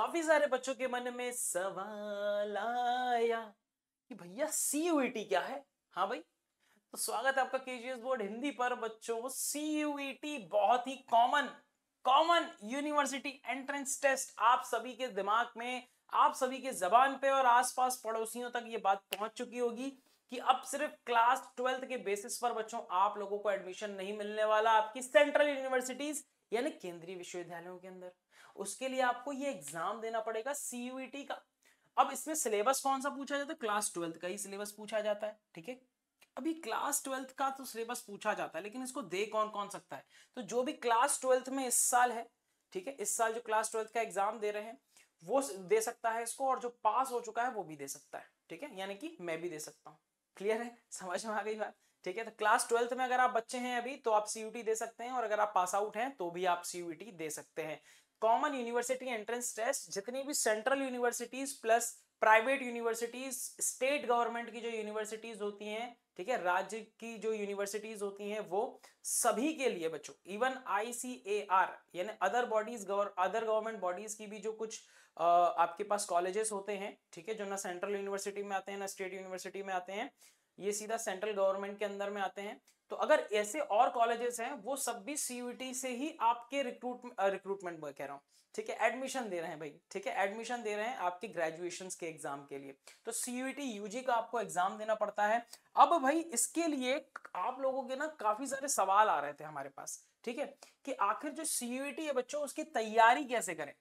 काफ़ी सारे बच्चों के मन में सवाल आया कि भैया सीयूईटी क्या है? हाँ भाई। तो स्वागत है आपका केजीएस बोर्ड हिंदी पर। बच्चों सीयूईटी बहुत ही common common university entrance test आप सभी के दिमाग में, आप सभी के जबान पे और आसपास पड़ोसियों तक ये बात पहुँच चुकी होगी कि अब सिर्फ़ क्लास ट्वेल्थ के बेसिस पर बच्चों आप लोगों को एडमिशन नहीं मिलने वाला। आपकी सेंट्रल यूनिवर्सिटीज यानी केंद्रीय विश्वविद्यालयों के अंदर। उसके लिए आपको ये एग्ज़ाम देना पड़ेगा सीयूईटी का। अब इसमें सिलेबस कौन सा पूछा जाता है? क्लास ट्वेल्थ का ही सिलेबस पूछा जाता है, ठीक है? अभी क्लास ट्वेल्थ का तो सिलेबस पूछा जाता है, लेकिन इसको दे कौन कौन सकता है? तो जो भी क्लास ट्वेल्थ में इस साल है, ठीक है? इस साल जो क्लास ट्वेल्थ का एग्ज़ाम दे रहे हैं, वो दे सकता है इसको और जो पास हो चुका है, वो भी दे सकता है, ठीक है? यानी कि मैं भी दे सकता हूँ। क्लियर है? समझ में आ गई बात? ठीक है तो क्लास ट्वेल्थ में अगर आप बच्चे हैं अभी तो आप सीयूटी दे सकते हैं और अगर आप पास आउट हैं तो भी आप सीयूटी दे सकते हैं। कॉमन यूनिवर्सिटी एंट्रेंस टेस्ट जितनी भी central universities plus private universities state government की जो यूनिवर्सिटीज होती हैं ठीक है राज्य की जो यूनिवर्सिटीज होती हैं वो सभी के लिए बच्चों इवन आईसीएआर यानी other bodies other government bodies की भी जो कुछ आ, आपके पास कॉलेजेस होते हैं ठीक है जो ना सेंट्रल यूनिवर्सिटी में आते हैं ना स्टेट यूनिवर्सिटी में आते हैं ये सीधा सेंट्रल गवर्नमेंट के अंदर में आते हैं। तो अगर ऐसे और कॉलेजेस हैं, वो सब भी सीयूटी से ही आपके रिक्रूट रिक्रूटमेंट कह रहा हूँ। ठीक है एडमिशन दे रहे हैं भाई। ठीक है एडमिशन दे रहे हैं आपके ग्रेजुएशन के एग्ज़ाम के लिए। तो सीयूटी यूजी का आपको एग्ज़ाम देना पड़ता है। अब भाई, इसके लिए आप लोगों के ना काफ़ी सारे सवाल आ रहे थे हमारे पास। ठीक है, कि आखिर जो सीयूटी है बच्चों, उसकी तैयारी कैसे करें?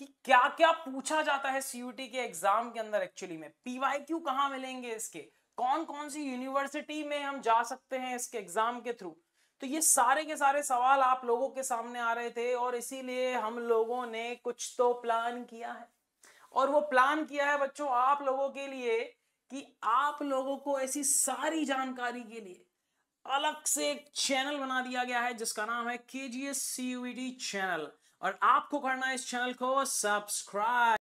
कि क्या क्या पूछा जाता है सीयूटी के एग्ज़ाम के अंदर एक्चुअली में? पीवाई क्यू कहाँ मिलेंगे इसके? कौन कौन सी यूनिवर्सिटी में हम जा सकते हैं इसके एग्ज़ाम के थ्रू तो ये सारे के सारे सवाल आप लोगों के सामने आ रहे थे और इसीलिए हम लोगों ने कुछ तो प्लान किया है। और वो प्लान किया है बच्चों आप लोगों के लिए कि आप लोगों को ऐसी सारी जानकारी के लिए अलग से एक चैनल बना दिया गया है जिसका नाम है के जी एस सी चैनल और आपको करना है इस चैनल को सब्सक्राइब